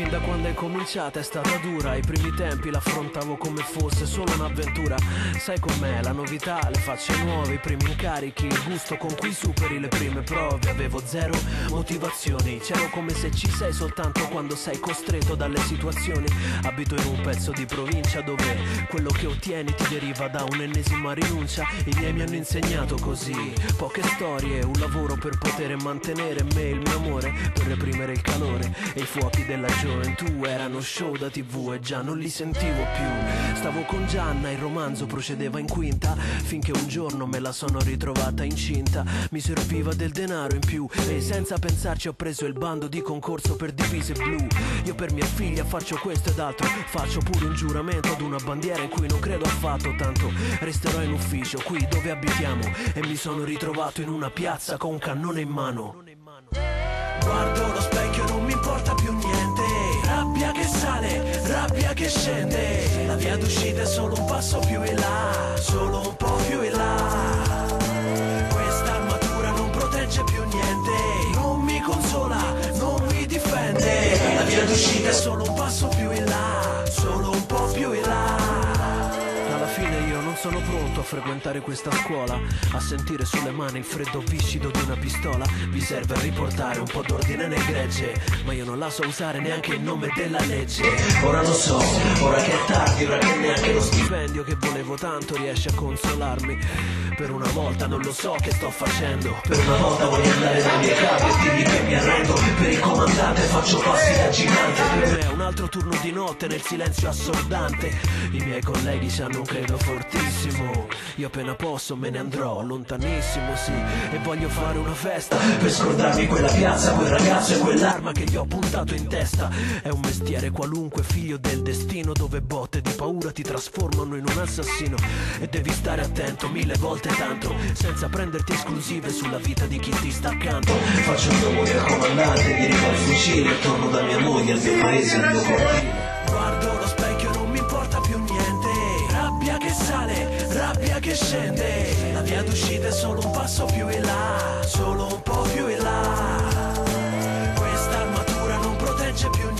è cominciata è stata dura. Ai primi tempi l'affrontavo come fosse solo un'avventura. Sai com'è, la novità, le facce nuove I primi incarichi, il gusto con cui superi le prime prove. Avevo zero motivazioni C'ero come se ci sei soltanto quando sei costretto dalle situazioni. Abito in un pezzo di provincia dove quello che ottieni ti deriva da un'ennesima rinuncia. I miei mi hanno insegnato così Poche storie, un lavoro per poter mantenere me e il mio amore Per reprimere il calore e i fuochi della gioventù Erano show da tv e già non li sentivo più. Stavo con Gianna, il romanzo procedeva in quinta. Finché un giorno me la sono ritrovata incinta. Mi serviva del denaro in più E senza pensarci ho preso il bando di concorso per divise blu. Io per mia figlia faccio questo ed altro. Faccio pure un giuramento ad una bandiera in cui non credo affatto Tanto. Resterò in ufficio qui dove abitiamo E mi sono ritrovato in una piazza con un cannone in mano. Guardo lo specchio sale, rabbia che scende. La via d'uscita è solo un passo più in là Solo un po' più in là. Questa armatura non protegge più niente Non mi consola, non mi difende. La via d'uscita è solo un sono pronto a frequentare questa scuola, a sentire sulle mani il freddo viscido di una pistola. Vi serve a riportare un po' d'ordine nel gregge, ma io non la so usare neanche in nome della legge. Ora lo so, ora che è tardi, ora che neanche lo stipendio che volevo tanto riesce a consolarmi. Per una volta non lo so che sto facendo, per una volta voglio andare dai miei capi e dirgli che mi arrendo. Per il comandante faccio passi da gigante, per me è un altro turno di notte nel silenzio assordante. I miei colleghi sanno un credo fortissimo Io appena posso me ne andrò lontanissimo sì E voglio fare una festa. Per scordarmi quella piazza, quel ragazzo e quell'arma che gli ho puntato in testa. È un mestiere qualunque figlio del destino Dove botte di paura ti trasformano in un assassino. E devi stare attento mille volte tanto Senza prenderti esclusive sulla vita di chi ti sta accanto. Faccio il mio amore al comandante, mi ricordo il fucile E torno da mia moglie al mio paese, al mio cortile scende. La via d'uscita è solo un passo più in là Solo un po' più in là. Questa armatura non protegge più niente